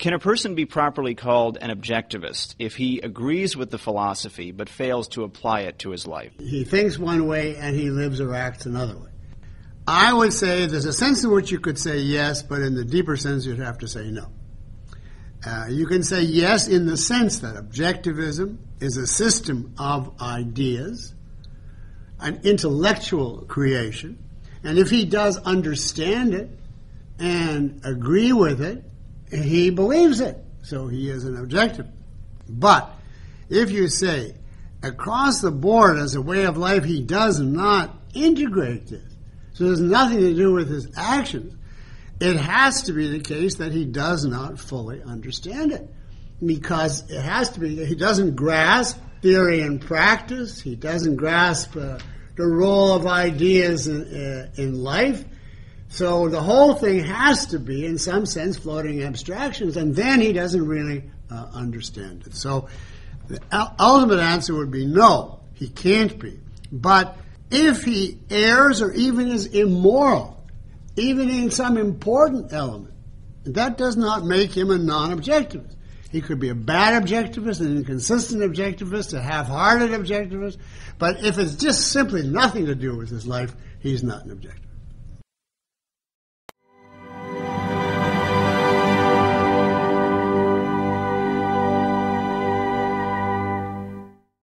Can a person be properly called an objectivist if he agrees with the philosophy but fails to apply it to his life? He thinks one way and he lives or acts another way. I would say there's a sense in which you could say yes, but in the deeper sense, you'd have to say no. Uh, you can say yes in the sense that objectivism is a system of ideas, an intellectual creation, and if he does understand it and agree with it, he believes it. So he is an objective. But if you say across the board as a way of life, he does not integrate this, so there's nothing to do with his actions, it has to be the case that he does not fully understand it. Because it has to be, he doesn't grasp theory and practice, he doesn't grasp uh, the role of ideas in, uh, in life, so the whole thing has to be, in some sense, floating abstractions, and then he doesn't really uh, understand it. So the ultimate answer would be no, he can't be. But if he errs or even is immoral, even in some important element, that does not make him a non objectivist. He could be a bad objectivist, an inconsistent objectivist, a half hearted objectivist, but if it's just simply nothing to do with his life, he's not an objectivist.